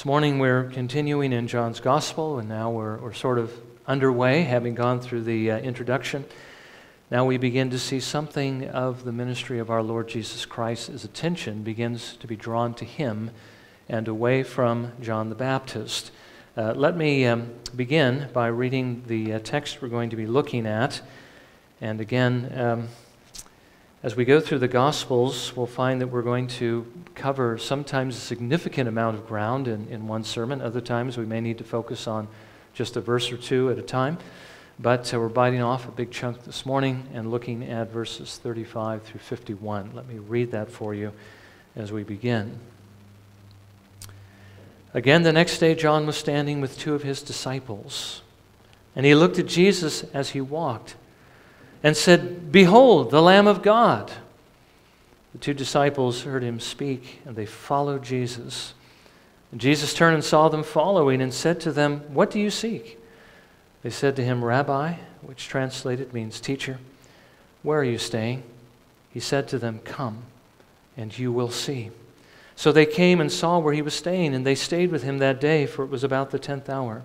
This morning we're continuing in John's Gospel, and now we're, we're sort of underway, having gone through the uh, introduction. Now we begin to see something of the ministry of our Lord Jesus Christ as attention begins to be drawn to him and away from John the Baptist. Uh, let me um, begin by reading the uh, text we're going to be looking at. And again, um, as we go through the Gospels, we'll find that we're going to cover sometimes a significant amount of ground in, in one sermon. Other times we may need to focus on just a verse or two at a time. But uh, we're biting off a big chunk this morning and looking at verses 35 through 51. Let me read that for you as we begin. Again, the next day, John was standing with two of his disciples. And he looked at Jesus as he walked and said, Behold, the Lamb of God. The two disciples heard him speak, and they followed Jesus. And Jesus turned and saw them following and said to them, What do you seek? They said to him, Rabbi, which translated means teacher, where are you staying? He said to them, Come, and you will see. So they came and saw where he was staying, and they stayed with him that day, for it was about the tenth hour.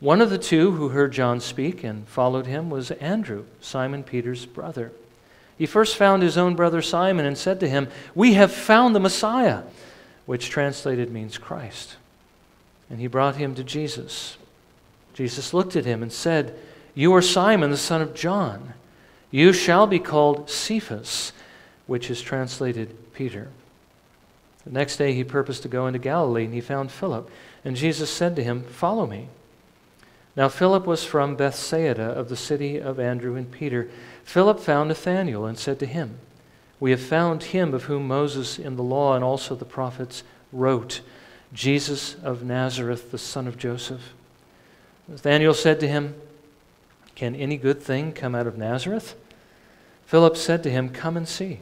One of the two who heard John speak and followed him was Andrew, Simon Peter's brother. He first found his own brother Simon and said to him, We have found the Messiah, which translated means Christ. And he brought him to Jesus. Jesus looked at him and said, You are Simon, the son of John. You shall be called Cephas, which is translated Peter. The next day he purposed to go into Galilee, and he found Philip. And Jesus said to him, Follow me. Now, Philip was from Bethsaida of the city of Andrew and Peter. Philip found Nathanael and said to him, We have found him of whom Moses in the law and also the prophets wrote, Jesus of Nazareth, the son of Joseph. Nathanael said to him, Can any good thing come out of Nazareth? Philip said to him, Come and see.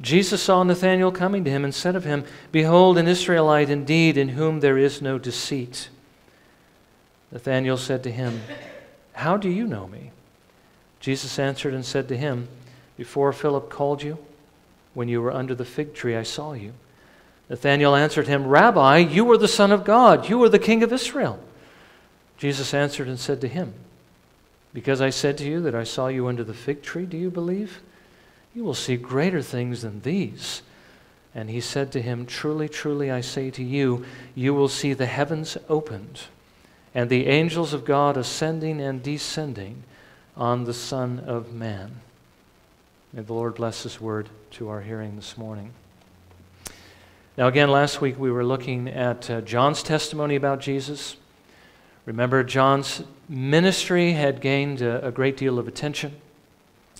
Jesus saw Nathanael coming to him and said of him, Behold, an Israelite indeed, in whom there is no deceit. Nathanael said to him, How do you know me? Jesus answered and said to him, Before Philip called you, when you were under the fig tree, I saw you. Nathanael answered him, Rabbi, you are the Son of God, you are the King of Israel. Jesus answered and said to him, Because I said to you that I saw you under the fig tree, do you believe? You will see greater things than these. And he said to him, Truly, truly, I say to you, you will see the heavens opened and the angels of God ascending and descending on the Son of Man. May the Lord bless His word to our hearing this morning. Now, again, last week we were looking at uh, John's testimony about Jesus. Remember, John's ministry had gained a, a great deal of attention,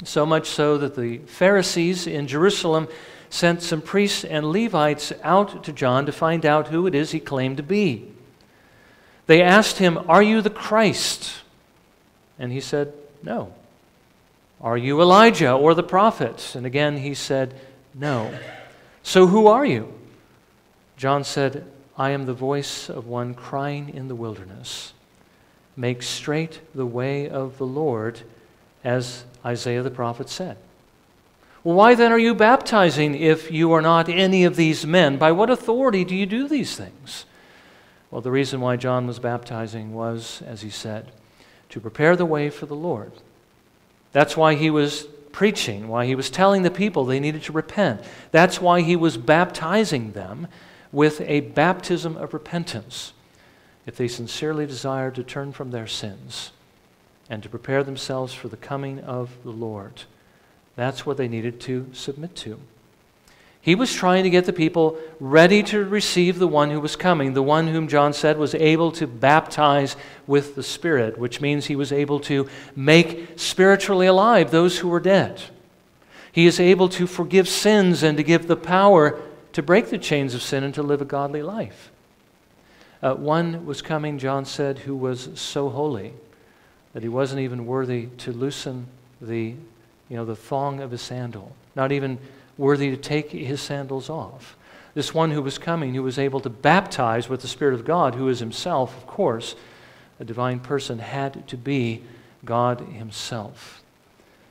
so much so that the Pharisees in Jerusalem sent some priests and Levites out to John to find out who it is he claimed to be. They asked him, Are you the Christ? And he said, No. Are you Elijah or the prophet? And again he said, No. So who are you? John said, I am the voice of one crying in the wilderness. Make straight the way of the Lord, as Isaiah the prophet said. Well, why then are you baptizing if you are not any of these men? By what authority do you do these things? Well, the reason why John was baptizing was, as he said, to prepare the way for the Lord. That's why he was preaching, why he was telling the people they needed to repent. That's why he was baptizing them with a baptism of repentance if they sincerely desired to turn from their sins and to prepare themselves for the coming of the Lord. That's what they needed to submit to. He was trying to get the people ready to receive the one who was coming, the one whom John said was able to baptize with the Spirit, which means he was able to make spiritually alive those who were dead. He is able to forgive sins and to give the power to break the chains of sin and to live a godly life. Uh, one was coming, John said, who was so holy that he wasn't even worthy to loosen the, you know, the thong of his sandal, not even worthy to take his sandals off. This one who was coming, who was able to baptize with the Spirit of God, who is himself, of course, a divine person, had to be God himself.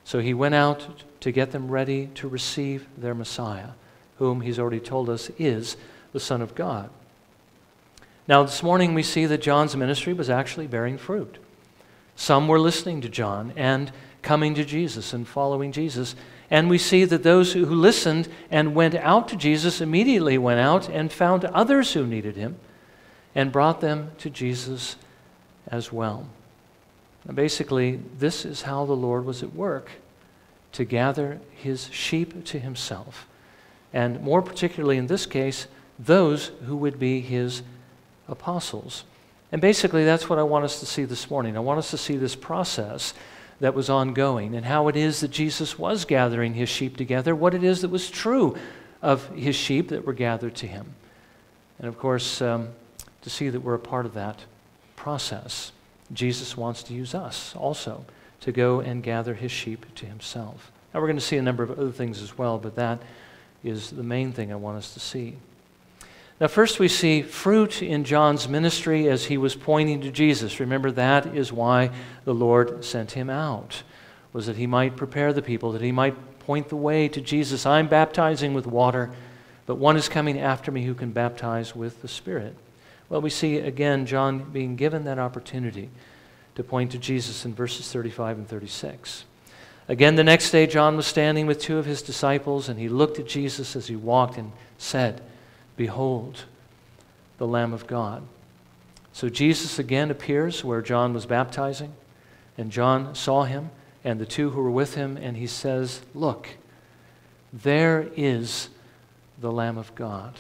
So he went out to get them ready to receive their Messiah, whom he's already told us is the Son of God. Now, this morning we see that John's ministry was actually bearing fruit. Some were listening to John and coming to Jesus and following Jesus. And we see that those who listened and went out to Jesus immediately went out and found others who needed him and brought them to Jesus as well. Basically, this is how the Lord was at work to gather his sheep to himself. And more particularly in this case, those who would be his apostles. And basically, that's what I want us to see this morning. I want us to see this process that was ongoing and how it is that Jesus was gathering his sheep together, what it is that was true of his sheep that were gathered to him. And of course, um, to see that we're a part of that process. Jesus wants to use us also to go and gather his sheep to himself. Now, we're going to see a number of other things as well, but that is the main thing I want us to see. Now, first, we see fruit in John's ministry as he was pointing to Jesus. Remember, that is why the Lord sent him out, was that he might prepare the people, that he might point the way to Jesus. I'm baptizing with water, but one is coming after me who can baptize with the Spirit. Well, we see again John being given that opportunity to point to Jesus in verses 35 and 36. Again, the next day, John was standing with two of his disciples, and he looked at Jesus as he walked and said, Behold, the Lamb of God. So Jesus again appears where John was baptizing, and John saw him and the two who were with him, and he says, Look, there is the Lamb of God.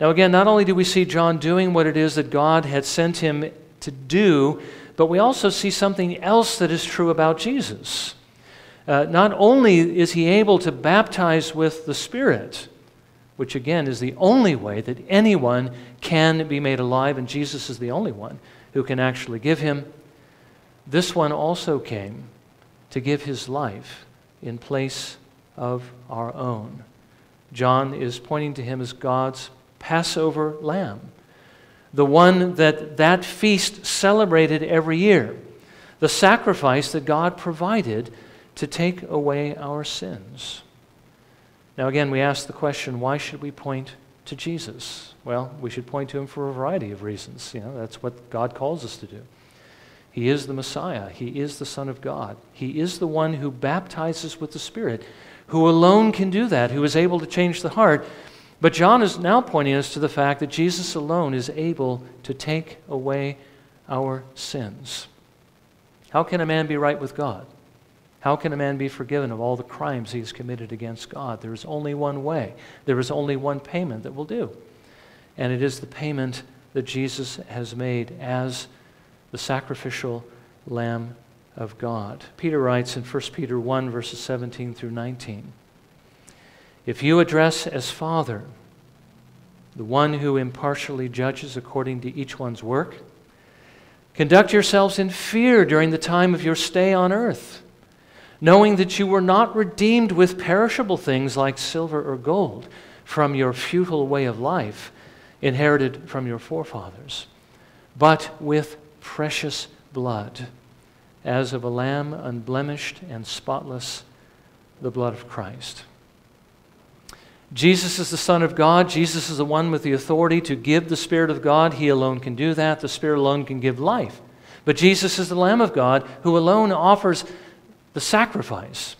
Now, again, not only do we see John doing what it is that God had sent him to do, but we also see something else that is true about Jesus. Uh, not only is he able to baptize with the Spirit, which again is the only way that anyone can be made alive, and Jesus is the only one who can actually give him. This one also came to give his life in place of our own. John is pointing to him as God's Passover lamb, the one that that feast celebrated every year, the sacrifice that God provided to take away our sins. Now, again, we ask the question why should we point to Jesus? Well, we should point to him for a variety of reasons. You know, that's what God calls us to do. He is the Messiah. He is the Son of God. He is the one who baptizes with the Spirit, who alone can do that, who is able to change the heart. But John is now pointing us to the fact that Jesus alone is able to take away our sins. How can a man be right with God? How can a man be forgiven of all the crimes he has committed against God? There is only one way. There is only one payment that will do. And it is the payment that Jesus has made as the sacrificial Lamb of God. Peter writes in 1 Peter 1, verses 17 through 19 If you address as Father the one who impartially judges according to each one's work, conduct yourselves in fear during the time of your stay on earth knowing that you were not redeemed with perishable things like silver or gold from your futile way of life inherited from your forefathers, but with precious blood, as of a lamb unblemished and spotless, the blood of Christ. Jesus is the Son of God. Jesus is the one with the authority to give the Spirit of God. He alone can do that. The Spirit alone can give life. But Jesus is the Lamb of God who alone offers the sacrifice,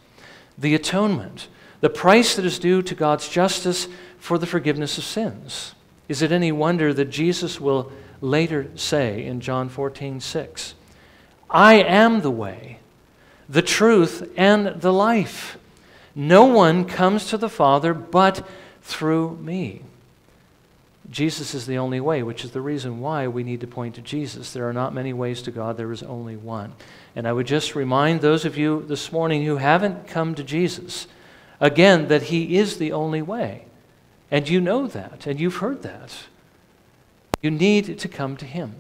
the atonement, the price that is due to God's justice for the forgiveness of sins. Is it any wonder that Jesus will later say in John 14, 6, I am the way, the truth, and the life. No one comes to the Father but through me. Jesus is the only way, which is the reason why we need to point to Jesus. There are not many ways to God, there is only one. And I would just remind those of you this morning who haven't come to Jesus, again, that He is the only way. And you know that, and you've heard that. You need to come to Him.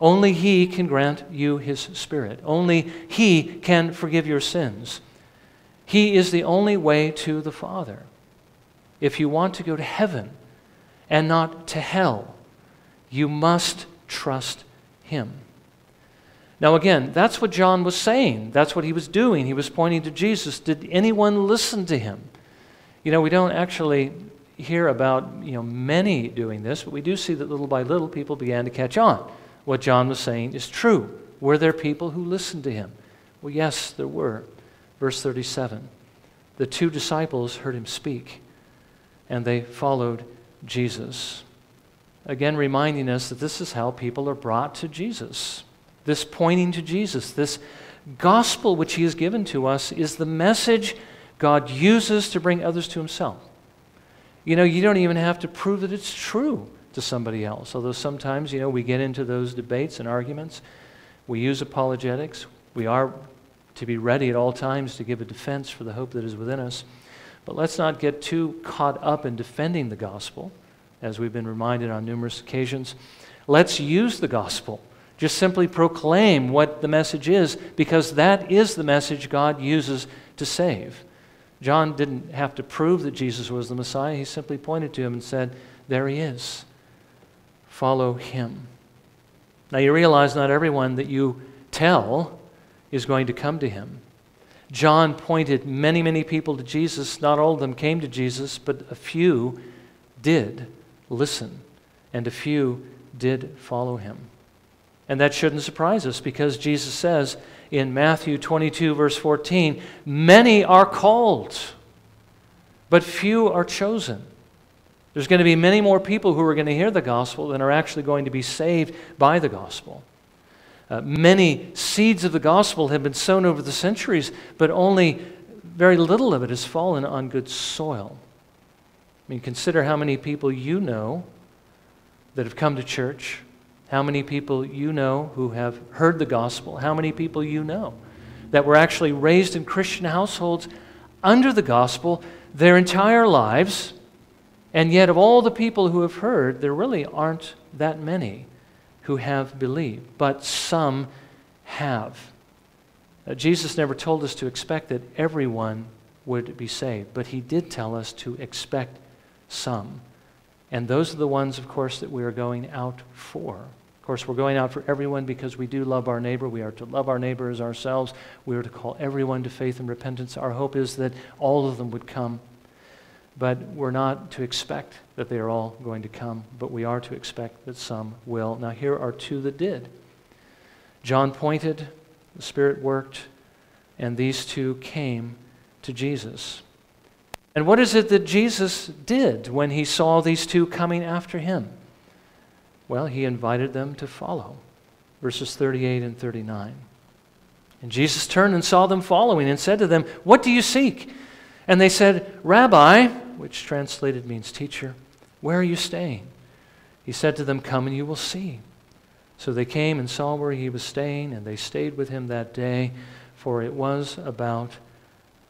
Only He can grant you His Spirit. Only He can forgive your sins. He is the only way to the Father. If you want to go to heaven and not to hell, you must trust Him. Now, again, that's what John was saying. That's what he was doing. He was pointing to Jesus. Did anyone listen to him? You know, we don't actually hear about you know, many doing this, but we do see that little by little people began to catch on. What John was saying is true. Were there people who listened to him? Well, yes, there were. Verse 37 The two disciples heard him speak, and they followed Jesus. Again, reminding us that this is how people are brought to Jesus. This pointing to Jesus, this gospel which he has given to us, is the message God uses to bring others to himself. You know, you don't even have to prove that it's true to somebody else, although sometimes, you know, we get into those debates and arguments. We use apologetics. We are to be ready at all times to give a defense for the hope that is within us. But let's not get too caught up in defending the gospel, as we've been reminded on numerous occasions. Let's use the gospel. Just simply proclaim what the message is, because that is the message God uses to save. John didn't have to prove that Jesus was the Messiah. He simply pointed to him and said, There he is. Follow him. Now you realize not everyone that you tell is going to come to him. John pointed many, many people to Jesus. Not all of them came to Jesus, but a few did listen, and a few did follow him. And that shouldn't surprise us because Jesus says, in Matthew 22, verse 14 Many are called, but few are chosen. There's going to be many more people who are going to hear the gospel than are actually going to be saved by the gospel. Uh, many seeds of the gospel have been sown over the centuries, but only very little of it has fallen on good soil. I mean, consider how many people you know that have come to church how many people you know who have heard the gospel? How many people you know that were actually raised in Christian households under the gospel their entire lives? And yet, of all the people who have heard, there really aren't that many who have believed, but some have. Uh, Jesus never told us to expect that everyone would be saved, but he did tell us to expect some. And those are the ones, of course, that we are going out for. Of course, we're going out for everyone because we do love our neighbor. We are to love our neighbor as ourselves. We are to call everyone to faith and repentance. Our hope is that all of them would come. But we're not to expect that they are all going to come, but we are to expect that some will. Now, here are two that did. John pointed, the Spirit worked, and these two came to Jesus. And what is it that Jesus did when he saw these two coming after him? Well, he invited them to follow. Verses 38 and 39. And Jesus turned and saw them following and said to them, What do you seek? And they said, Rabbi, which translated means teacher, where are you staying? He said to them, Come and you will see. So they came and saw where he was staying, and they stayed with him that day, for it was about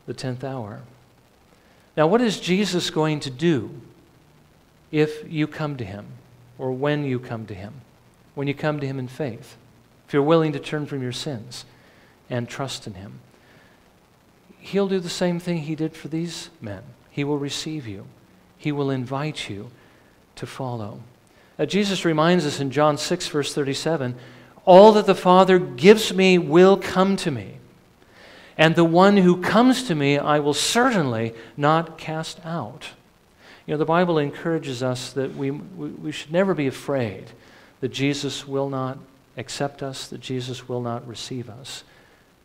the tenth hour. Now, what is Jesus going to do if you come to him? Or when you come to Him, when you come to Him in faith, if you're willing to turn from your sins and trust in Him. He'll do the same thing He did for these men. He will receive you, He will invite you to follow. Uh, Jesus reminds us in John 6, verse 37 All that the Father gives me will come to me. And the one who comes to me, I will certainly not cast out. You know, the Bible encourages us that we, we, we should never be afraid that Jesus will not accept us, that Jesus will not receive us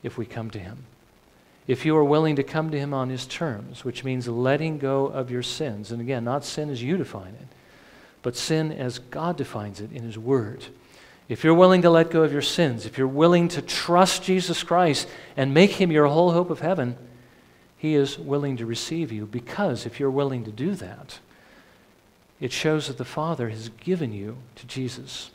if we come to him. If you are willing to come to him on his terms, which means letting go of your sins, and again, not sin as you define it, but sin as God defines it in his word. If you're willing to let go of your sins, if you're willing to trust Jesus Christ and make him your whole hope of heaven, he is willing to receive you because if you're willing to do that, it shows that the Father has given you to Jesus.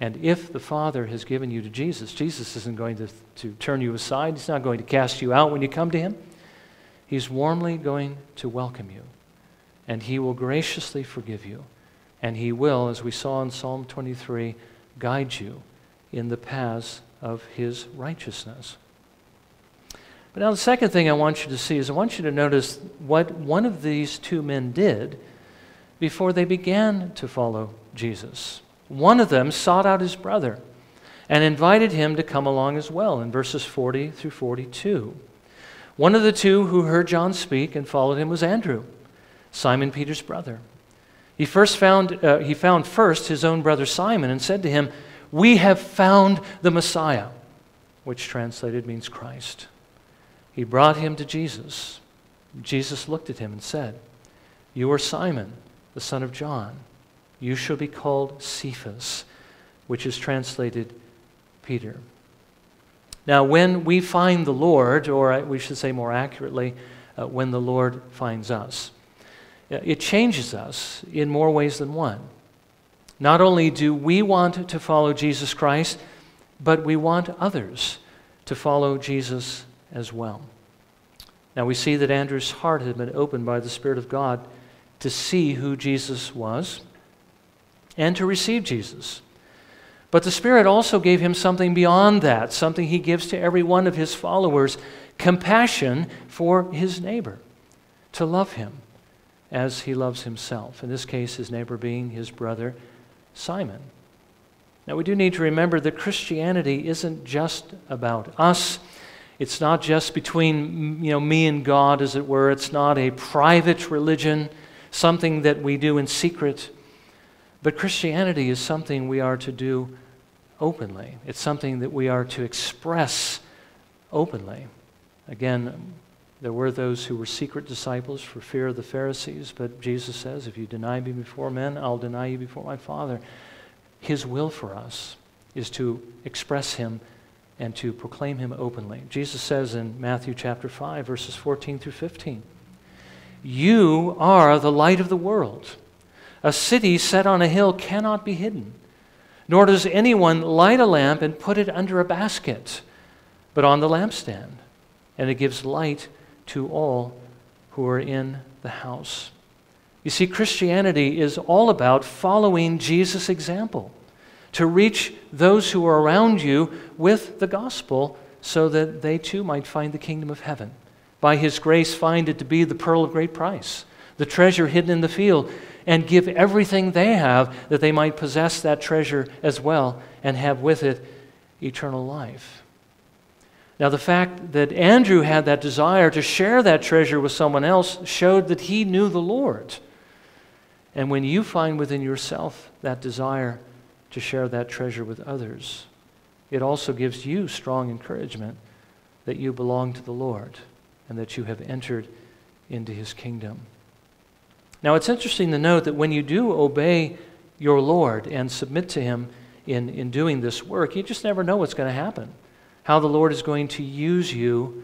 And if the Father has given you to Jesus, Jesus isn't going to, to turn you aside. He's not going to cast you out when you come to Him. He's warmly going to welcome you. And He will graciously forgive you. And He will, as we saw in Psalm 23, guide you in the paths of His righteousness. But now, the second thing I want you to see is I want you to notice what one of these two men did before they began to follow Jesus. One of them sought out his brother and invited him to come along as well in verses 40 through 42. One of the two who heard John speak and followed him was Andrew, Simon Peter's brother. He first found, uh, he found first his own brother Simon and said to him, We have found the Messiah, which translated means Christ. He brought him to Jesus. Jesus looked at him and said, You are Simon, the son of John. You shall be called Cephas, which is translated Peter. Now, when we find the Lord, or we should say more accurately, uh, when the Lord finds us, uh, it changes us in more ways than one. Not only do we want to follow Jesus Christ, but we want others to follow Jesus as well. Now we see that Andrew's heart had been opened by the Spirit of God to see who Jesus was and to receive Jesus. But the Spirit also gave him something beyond that, something he gives to every one of his followers compassion for his neighbor, to love him as he loves himself. In this case, his neighbor being his brother Simon. Now, we do need to remember that Christianity isn't just about us. It's not just between you know, me and God, as it were. It's not a private religion, something that we do in secret. But Christianity is something we are to do openly. It's something that we are to express openly. Again, there were those who were secret disciples for fear of the Pharisees, but Jesus says, If you deny me before men, I'll deny you before my Father. His will for us is to express Him and to proclaim Him openly. Jesus says in Matthew chapter 5, verses 14 through 15, You are the light of the world. A city set on a hill cannot be hidden, nor does anyone light a lamp and put it under a basket, but on the lampstand, and it gives light to all who are in the house. You see, Christianity is all about following Jesus' example to reach those who are around you with the gospel so that they too might find the kingdom of heaven. By his grace, find it to be the pearl of great price, the treasure hidden in the field, and give everything they have that they might possess that treasure as well and have with it eternal life. Now, the fact that Andrew had that desire to share that treasure with someone else showed that he knew the Lord. And when you find within yourself that desire to share that treasure with others, it also gives you strong encouragement that you belong to the Lord and that you have entered into his kingdom. Now, it's interesting to note that when you do obey your Lord and submit to him in, in doing this work, you just never know what's going to happen how the Lord is going to use you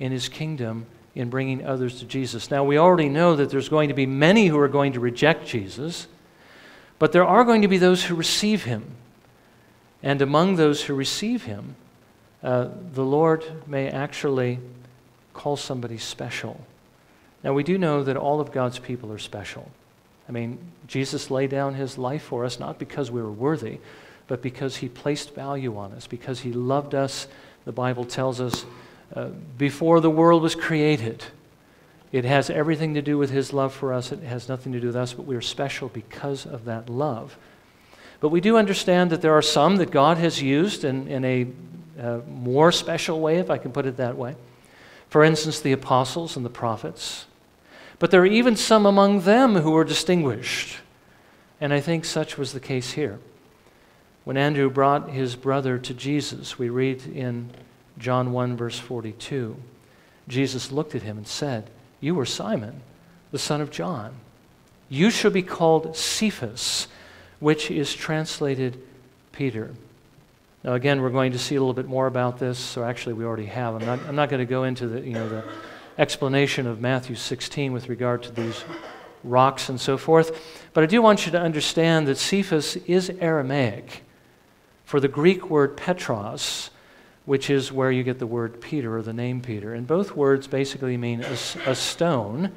in his kingdom in bringing others to Jesus. Now, we already know that there's going to be many who are going to reject Jesus, but there are going to be those who receive him. And among those who receive him, uh, the Lord may actually call somebody special. Now, we do know that all of God's people are special. I mean, Jesus laid down his life for us not because we were worthy, but because he placed value on us, because he loved us, the Bible tells us, uh, before the world was created. It has everything to do with his love for us. It has nothing to do with us, but we are special because of that love. But we do understand that there are some that God has used in, in a uh, more special way, if I can put it that way. For instance, the apostles and the prophets. But there are even some among them who were distinguished. And I think such was the case here. When Andrew brought his brother to Jesus, we read in John 1, verse 42, Jesus looked at him and said, You are Simon, the son of John. You shall be called Cephas, which is translated Peter. Now, again, we're going to see a little bit more about this, so actually, we already have. I'm not, I'm not going to go into the, you know, the explanation of Matthew 16 with regard to these rocks and so forth, but I do want you to understand that Cephas is Aramaic for the Greek word Petros, which is where you get the word Peter or the name Peter. And both words basically mean a, a stone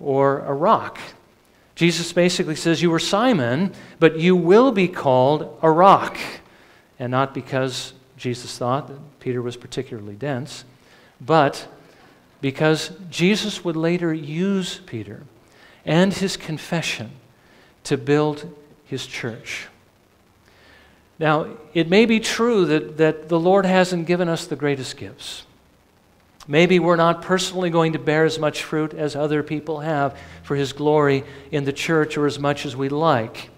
or a rock. Jesus basically says, You were Simon, but you will be called a rock. And not because Jesus thought that Peter was particularly dense, but because Jesus would later use Peter and his confession to build his church. Now, it may be true that, that the Lord hasn't given us the greatest gifts. Maybe we're not personally going to bear as much fruit as other people have for His glory in the church or as much as we like.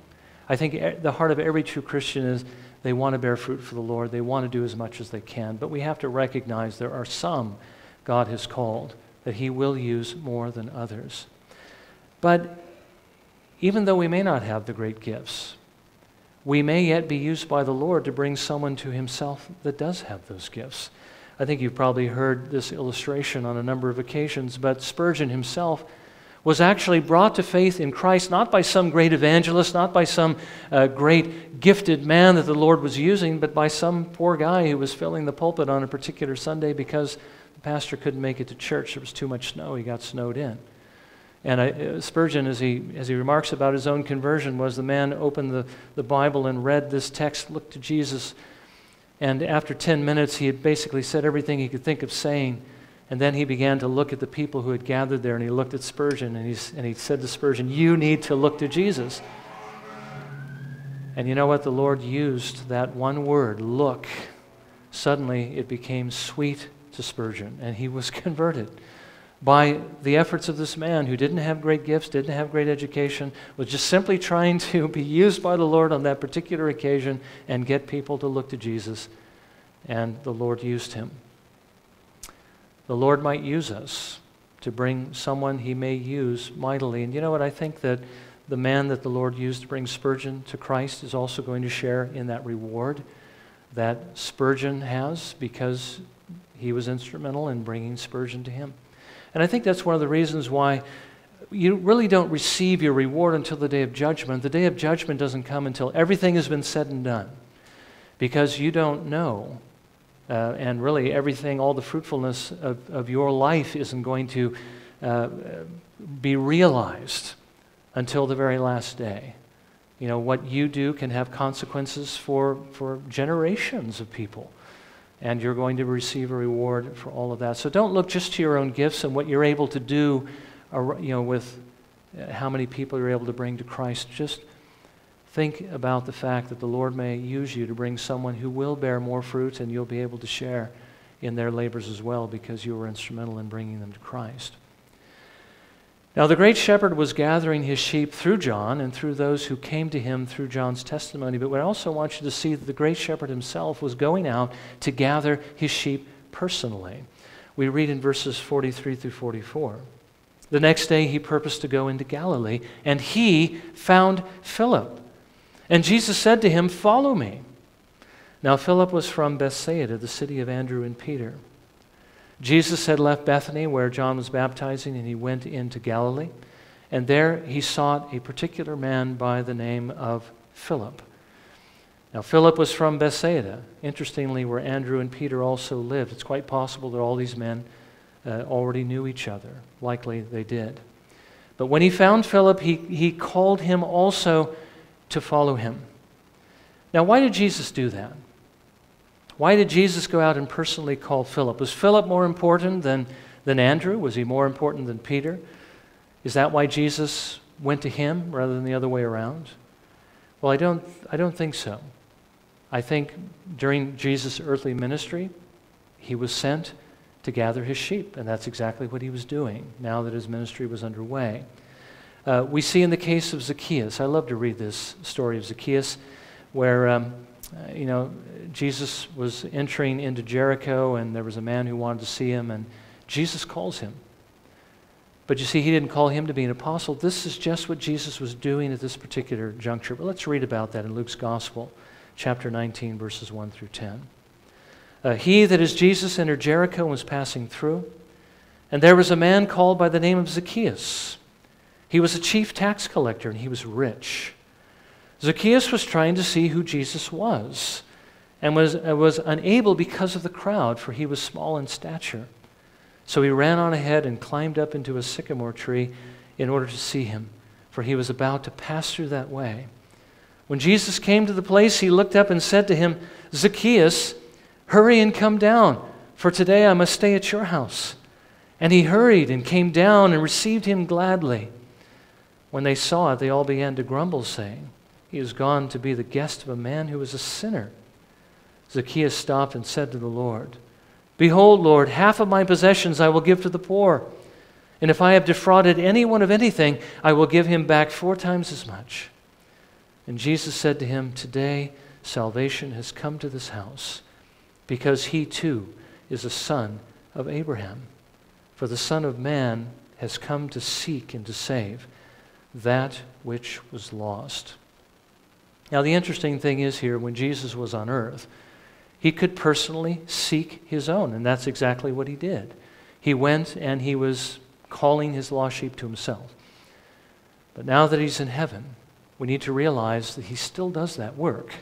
I think the heart of every true Christian is they want to bear fruit for the Lord. They want to do as much as they can. But we have to recognize there are some God has called that He will use more than others. But even though we may not have the great gifts, we may yet be used by the Lord to bring someone to Himself that does have those gifts. I think you've probably heard this illustration on a number of occasions, but Spurgeon himself was actually brought to faith in Christ not by some great evangelist, not by some uh, great gifted man that the Lord was using, but by some poor guy who was filling the pulpit on a particular Sunday because the pastor couldn't make it to church. There was too much snow. He got snowed in. And uh, Spurgeon, as he, as he remarks about his own conversion, was the man opened the, the Bible and read this text, looked to Jesus, and after 10 minutes, he had basically said everything he could think of saying. And then he began to look at the people who had gathered there, and he looked at Spurgeon, and, he's, and he said to Spurgeon, You need to look to Jesus. And you know what? The Lord used that one word, look. Suddenly, it became sweet to Spurgeon, and he was converted by the efforts of this man who didn't have great gifts, didn't have great education, was just simply trying to be used by the Lord on that particular occasion and get people to look to Jesus. And the Lord used him. The Lord might use us to bring someone he may use mightily. And you know what? I think that the man that the Lord used to bring Spurgeon to Christ is also going to share in that reward that Spurgeon has because he was instrumental in bringing Spurgeon to him. And I think that's one of the reasons why you really don't receive your reward until the day of judgment. The day of judgment doesn't come until everything has been said and done because you don't know. Uh, and really, everything, all the fruitfulness of, of your life isn't going to uh, be realized until the very last day. You know, what you do can have consequences for, for generations of people and you're going to receive a reward for all of that. So don't look just to your own gifts and what you're able to do, you know, with uh, how many people you're able to bring to Christ. Just think about the fact that the Lord may use you to bring someone who will bear more fruit, and you'll be able to share in their labors as well because you were instrumental in bringing them to Christ. Now, the great shepherd was gathering his sheep through John and through those who came to him through John's testimony. But I also want you to see that the great shepherd himself was going out to gather his sheep personally. We read in verses 43 through 44. The next day he purposed to go into Galilee, and he found Philip. And Jesus said to him, Follow me. Now, Philip was from Bethsaida, the city of Andrew and Peter. Jesus had left Bethany where John was baptizing and he went into Galilee. And there he sought a particular man by the name of Philip. Now, Philip was from Bethsaida, interestingly, where Andrew and Peter also lived. It's quite possible that all these men uh, already knew each other. Likely they did. But when he found Philip, he, he called him also to follow him. Now, why did Jesus do that? Why did Jesus go out and personally call Philip? Was Philip more important than, than Andrew? Was he more important than Peter? Is that why Jesus went to him rather than the other way around? Well, I don't, I don't think so. I think during Jesus' earthly ministry, he was sent to gather his sheep, and that's exactly what he was doing now that his ministry was underway. Uh, we see in the case of Zacchaeus, I love to read this story of Zacchaeus, where um, uh, you know, Jesus was entering into Jericho, and there was a man who wanted to see him, and Jesus calls him. But you see, he didn't call him to be an apostle. This is just what Jesus was doing at this particular juncture. But let's read about that in Luke's Gospel, chapter 19, verses 1 through 10. Uh, he, that is Jesus, entered Jericho and was passing through. And there was a man called by the name of Zacchaeus. He was a chief tax collector, and he was rich. Zacchaeus was trying to see who Jesus was and was, was unable because of the crowd, for he was small in stature. So he ran on ahead and climbed up into a sycamore tree in order to see him, for he was about to pass through that way. When Jesus came to the place, he looked up and said to him, Zacchaeus, hurry and come down, for today I must stay at your house. And he hurried and came down and received him gladly. When they saw it, they all began to grumble, saying, he has gone to be the guest of a man who is a sinner. Zacchaeus stopped and said to the Lord, Behold, Lord, half of my possessions I will give to the poor. And if I have defrauded anyone of anything, I will give him back four times as much. And Jesus said to him, Today salvation has come to this house, because he too is a son of Abraham. For the Son of Man has come to seek and to save that which was lost. Now, the interesting thing is here, when Jesus was on earth, he could personally seek his own, and that's exactly what he did. He went and he was calling his lost sheep to himself. But now that he's in heaven, we need to realize that he still does that work.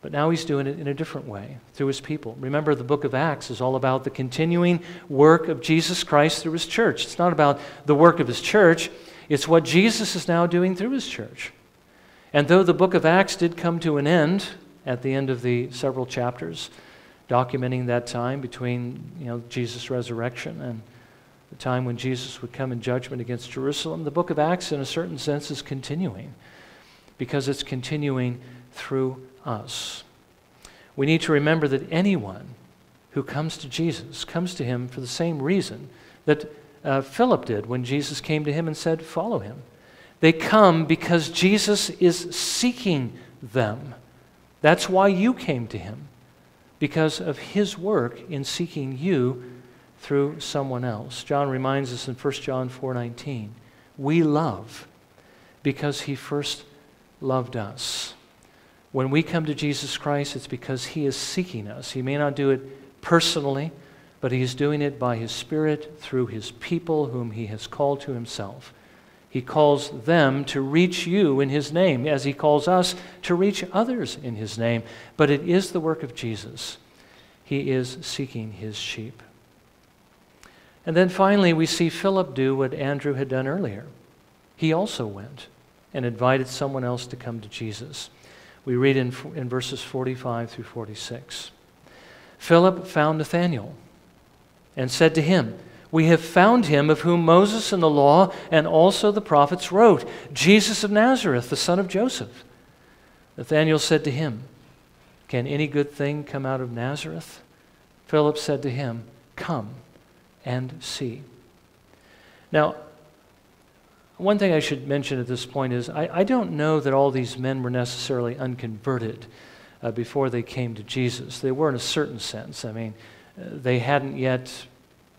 But now he's doing it in a different way through his people. Remember, the book of Acts is all about the continuing work of Jesus Christ through his church. It's not about the work of his church, it's what Jesus is now doing through his church. And though the book of Acts did come to an end at the end of the several chapters, documenting that time between you know, Jesus' resurrection and the time when Jesus would come in judgment against Jerusalem, the book of Acts, in a certain sense, is continuing because it's continuing through us. We need to remember that anyone who comes to Jesus comes to him for the same reason that uh, Philip did when Jesus came to him and said, Follow him. They come because Jesus is seeking them. That's why you came to him, because of his work in seeking you through someone else. John reminds us in 1 John 4:19, we love because he first loved us. When we come to Jesus Christ, it's because he is seeking us. He may not do it personally, but he is doing it by his Spirit through his people whom he has called to himself. He calls them to reach you in His name, as He calls us to reach others in His name. But it is the work of Jesus. He is seeking His sheep. And then finally, we see Philip do what Andrew had done earlier. He also went and invited someone else to come to Jesus. We read in, in verses 45 through 46. Philip found Nathanael and said to him, we have found him of whom Moses and the law and also the prophets wrote, Jesus of Nazareth, the son of Joseph. Nathanael said to him, Can any good thing come out of Nazareth? Philip said to him, Come and see. Now, one thing I should mention at this point is I, I don't know that all these men were necessarily unconverted uh, before they came to Jesus. They were in a certain sense. I mean, uh, they hadn't yet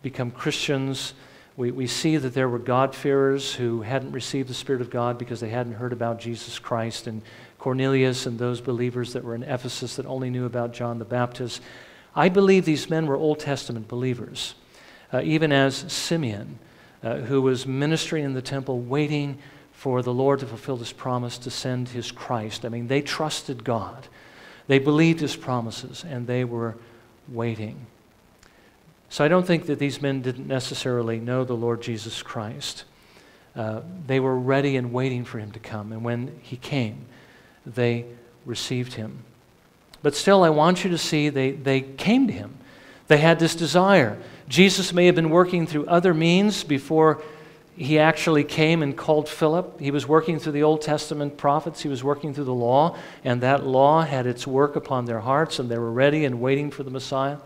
become Christians. We, we see that there were God-fearers who hadn't received the Spirit of God because they hadn't heard about Jesus Christ, and Cornelius and those believers that were in Ephesus that only knew about John the Baptist. I believe these men were Old Testament believers, uh, even as Simeon, uh, who was ministering in the temple, waiting for the Lord to fulfill his promise to send his Christ. I mean, they trusted God, they believed his promises, and they were waiting. So I don't think that these men didn't necessarily know the Lord Jesus Christ. Uh, they were ready and waiting for him to come. And when he came, they received him. But still, I want you to see they, they came to him. They had this desire. Jesus may have been working through other means before he actually came and called Philip. He was working through the Old Testament prophets, he was working through the law, and that law had its work upon their hearts, and they were ready and waiting for the Messiah.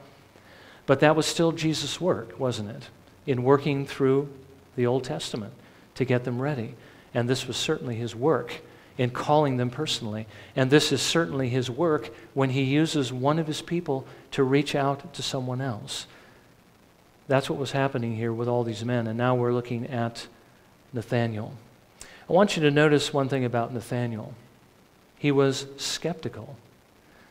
But that was still Jesus' work, wasn't it? In working through the Old Testament to get them ready. And this was certainly his work in calling them personally. And this is certainly his work when he uses one of his people to reach out to someone else. That's what was happening here with all these men. And now we're looking at Nathanael. I want you to notice one thing about Nathanael. He was skeptical.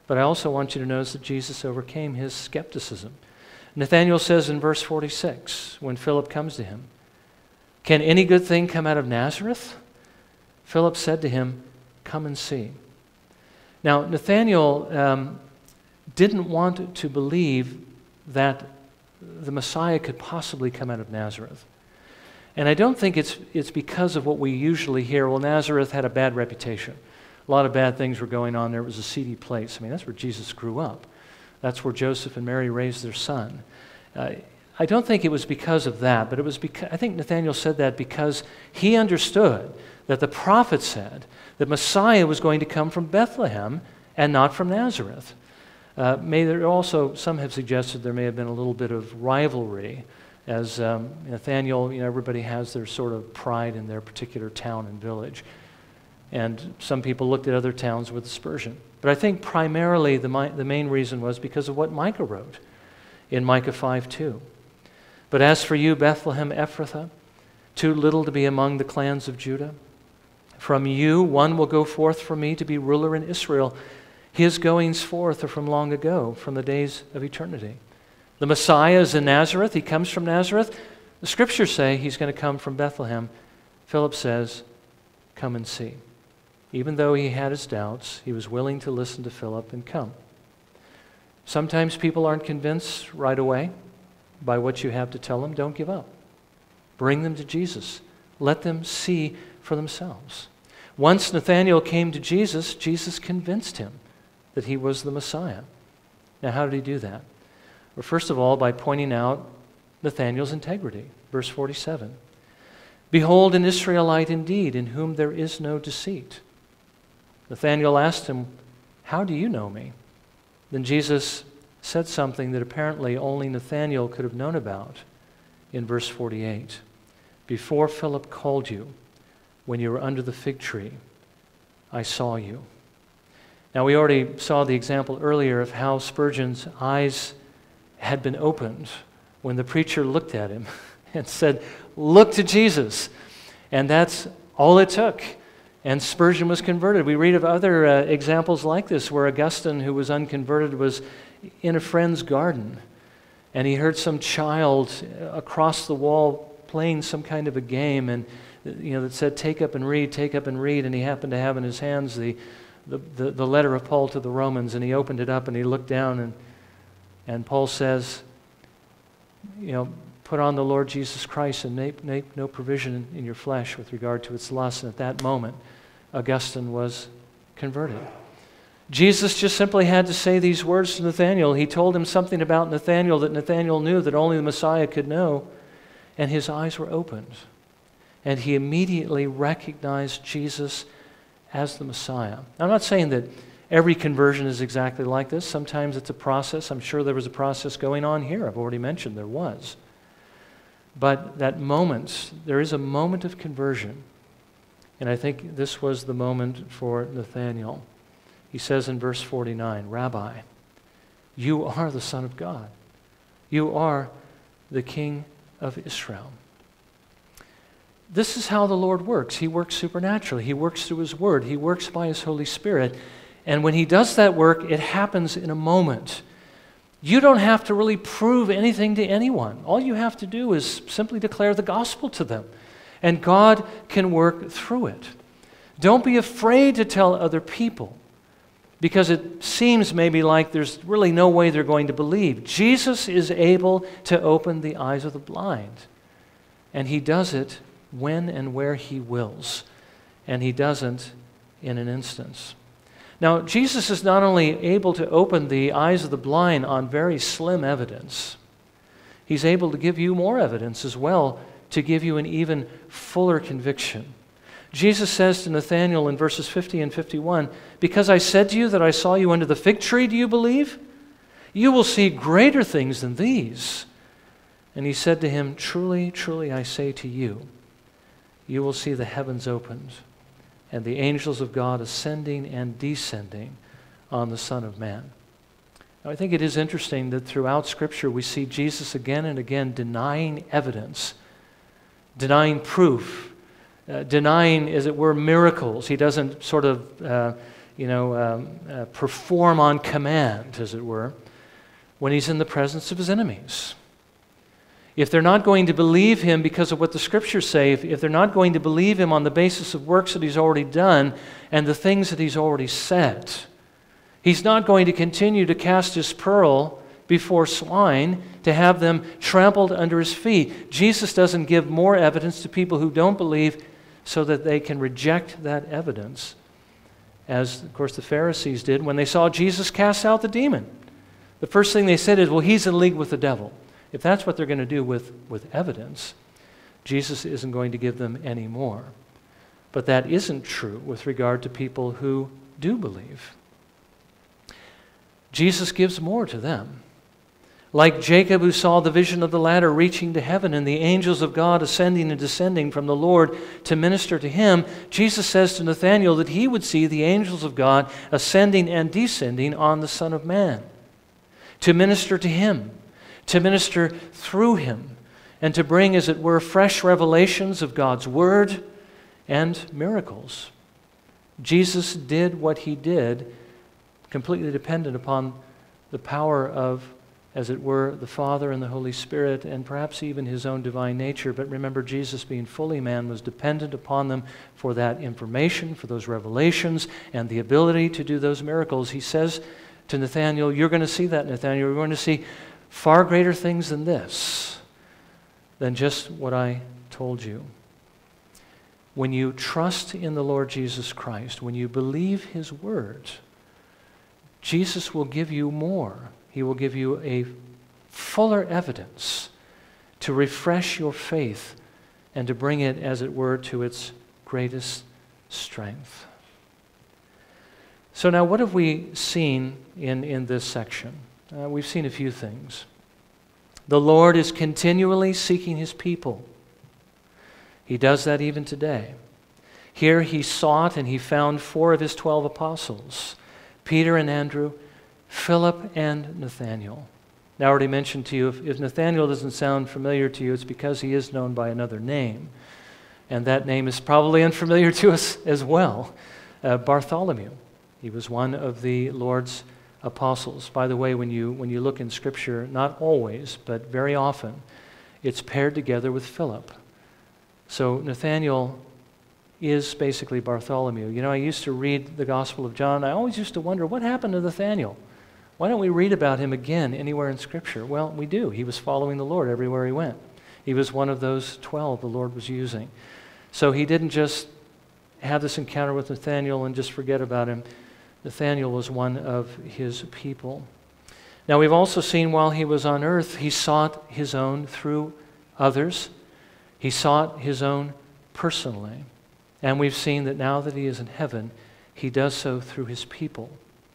But I also want you to notice that Jesus overcame his skepticism. Nathanael says in verse 46, when Philip comes to him, Can any good thing come out of Nazareth? Philip said to him, Come and see. Now, Nathanael um, didn't want to believe that the Messiah could possibly come out of Nazareth. And I don't think it's, it's because of what we usually hear. Well, Nazareth had a bad reputation. A lot of bad things were going on there. It was a seedy place. I mean, that's where Jesus grew up. That's where Joseph and Mary raised their son. Uh, I don't think it was because of that, but it was because, I think Nathanael said that because he understood that the prophet said that Messiah was going to come from Bethlehem and not from Nazareth. Uh, may there also, some have suggested there may have been a little bit of rivalry as um, Nathanael, you know, everybody has their sort of pride in their particular town and village. And some people looked at other towns with aspersion. But I think primarily the, the main reason was because of what Micah wrote in Micah 5 2. But as for you, Bethlehem Ephrathah, too little to be among the clans of Judah, from you one will go forth from me to be ruler in Israel. His goings forth are from long ago, from the days of eternity. The Messiah is in Nazareth. He comes from Nazareth. The scriptures say he's going to come from Bethlehem. Philip says, Come and see. Even though he had his doubts, he was willing to listen to Philip and come. Sometimes people aren't convinced right away by what you have to tell them. Don't give up. Bring them to Jesus. Let them see for themselves. Once Nathanael came to Jesus, Jesus convinced him that he was the Messiah. Now, how did he do that? Well, first of all, by pointing out Nathanael's integrity. Verse 47 Behold, an Israelite indeed, in whom there is no deceit. Nathanael asked him, How do you know me? Then Jesus said something that apparently only Nathanael could have known about in verse 48. Before Philip called you, when you were under the fig tree, I saw you. Now, we already saw the example earlier of how Spurgeon's eyes had been opened when the preacher looked at him and said, Look to Jesus. And that's all it took. And Spurgeon was converted. We read of other uh, examples like this where Augustine, who was unconverted, was in a friend's garden and he heard some child across the wall playing some kind of a game and you know that said take up and read take up and read and he happened to have in his hands the, the, the, the letter of paul to the romans and he opened it up and he looked down and, and paul says you know put on the lord jesus christ and make, make no provision in your flesh with regard to its lust and at that moment Augustine was converted. Jesus just simply had to say these words to Nathanael. He told him something about Nathanael that Nathanael knew that only the Messiah could know, and his eyes were opened. And he immediately recognized Jesus as the Messiah. I'm not saying that every conversion is exactly like this. Sometimes it's a process. I'm sure there was a process going on here. I've already mentioned there was. But that moment, there is a moment of conversion and I think this was the moment for Nathanael. He says in verse 49 Rabbi, you are the Son of God. You are the King of Israel. This is how the Lord works. He works supernaturally, He works through His Word, He works by His Holy Spirit. And when He does that work, it happens in a moment. You don't have to really prove anything to anyone. All you have to do is simply declare the gospel to them and God can work through it. Don't be afraid to tell other people because it seems maybe like there's really no way they're going to believe. Jesus is able to open the eyes of the blind, and he does it when and where he wills, and he doesn't in an instance. Now, Jesus is not only able to open the eyes of the blind on very slim evidence, he's able to give you more evidence as well to give you an even fuller conviction. Jesus says to Nathanael in verses 50 and 51 Because I said to you that I saw you under the fig tree, do you believe? You will see greater things than these. And he said to him, Truly, truly, I say to you, you will see the heavens opened and the angels of God ascending and descending on the Son of Man. Now, I think it is interesting that throughout Scripture we see Jesus again and again denying evidence denying proof, uh, denying, as it were, miracles. He doesn't sort of, uh, you know, um, uh, perform on command, as it were, when he's in the presence of his enemies. If they're not going to believe him because of what the scriptures say, if, if they're not going to believe him on the basis of works that he's already done and the things that he's already said, he's not going to continue to cast his pearl before swine to have them trampled under his feet. Jesus doesn't give more evidence to people who don't believe so that they can reject that evidence, as, of course, the Pharisees did when they saw Jesus cast out the demon. The first thing they said is, well, he's in league with the devil. If that's what they're going to do with, with evidence, Jesus isn't going to give them any more. But that isn't true with regard to people who do believe. Jesus gives more to them. Like Jacob, who saw the vision of the ladder reaching to heaven and the angels of God ascending and descending from the Lord to minister to him, Jesus says to Nathanael that he would see the angels of God ascending and descending on the Son of Man to minister to him, to minister through him, and to bring, as it were, fresh revelations of God's Word and miracles. Jesus did what he did completely dependent upon the power of as it were, the Father and the Holy Spirit, and perhaps even his own divine nature. But remember, Jesus, being fully man, was dependent upon them for that information, for those revelations, and the ability to do those miracles. He says to Nathanael, You're going to see that, Nathanael. You're going to see far greater things than this, than just what I told you. When you trust in the Lord Jesus Christ, when you believe his word, Jesus will give you more he will give you a fuller evidence to refresh your faith and to bring it, as it were, to its greatest strength. So, now what have we seen in, in this section? Uh, we've seen a few things. The Lord is continually seeking his people. He does that even today. Here he sought and he found four of his twelve apostles Peter and Andrew, Philip and Nathanael. Now, I already mentioned to you, if, if Nathanael doesn't sound familiar to you, it's because he is known by another name. And that name is probably unfamiliar to us as well uh, Bartholomew. He was one of the Lord's apostles. By the way, when you, when you look in Scripture, not always, but very often, it's paired together with Philip. So Nathanael is basically Bartholomew. You know, I used to read the Gospel of John. I always used to wonder what happened to Nathanael. Why don't we read about him again anywhere in Scripture? Well, we do. He was following the Lord everywhere he went. He was one of those 12 the Lord was using. So he didn't just have this encounter with Nathanael and just forget about him. Nathanael was one of his people. Now, we've also seen while he was on earth, he sought his own through others. He sought his own personally. And we've seen that now that he is in heaven, he does so through his people.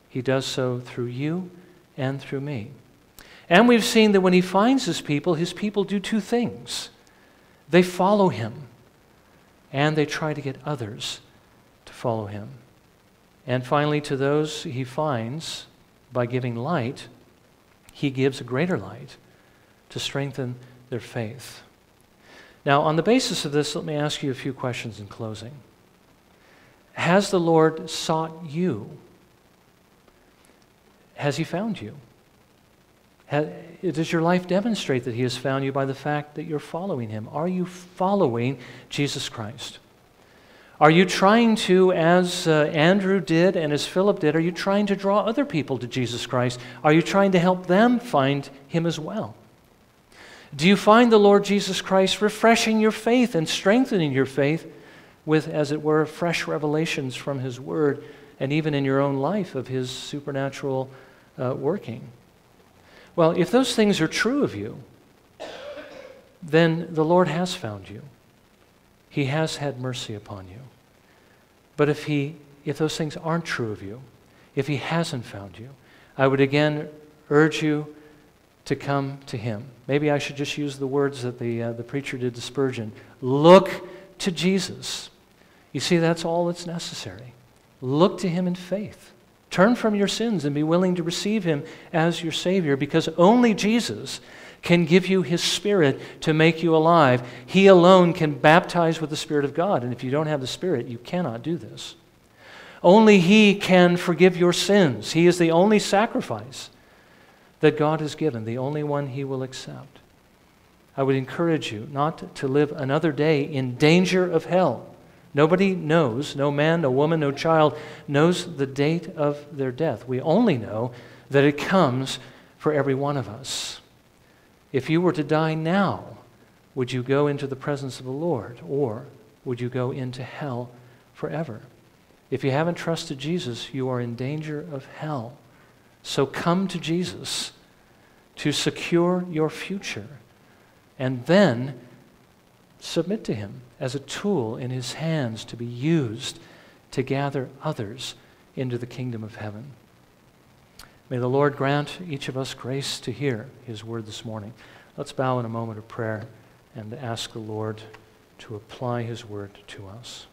He does so through you and through me. And we've seen that when he finds his people, his people do two things they follow him, and they try to get others to follow him. And finally, to those he finds, by giving light, he gives a greater light to strengthen their faith. Now, on the basis of this, let me ask you a few questions in closing. Has the Lord sought you? Has He found you? does your life demonstrate that He has found you by the fact that you're following Him? Are you following Jesus Christ? Are you trying to, as uh, Andrew did and as Philip did, are you trying to draw other people to Jesus Christ? Are you trying to help them find Him as well? Do you find the Lord Jesus Christ refreshing your faith and strengthening your faith with, as it were, fresh revelations from His Word and even in your own life of His supernatural uh, working. Well, if those things are true of you, then the Lord has found you. He has had mercy upon you. But if, he, if those things aren't true of you, if He hasn't found you, I would again urge you to come to Him. Maybe I should just use the words that the, uh, the preacher did to Spurgeon look to Jesus. You see, that's all that's necessary. Look to Him in faith. Turn from your sins and be willing to receive Him as your Savior because only Jesus can give you His Spirit to make you alive. He alone can baptize with the Spirit of God. And if you don't have the Spirit, you cannot do this. Only He can forgive your sins. He is the only sacrifice that God has given, the only one He will accept. I would encourage you not to live another day in danger of hell Nobody knows, no man, no woman, no child knows the date of their death. We only know that it comes for every one of us. If you were to die now, would you go into the presence of the Lord or would you go into hell forever? If you haven't trusted Jesus, you are in danger of hell. So come to Jesus to secure your future and then submit to Him as a tool in his hands to be used to gather others into the kingdom of heaven. May the Lord grant each of us grace to hear his word this morning. Let's bow in a moment of prayer and ask the Lord to apply his word to us.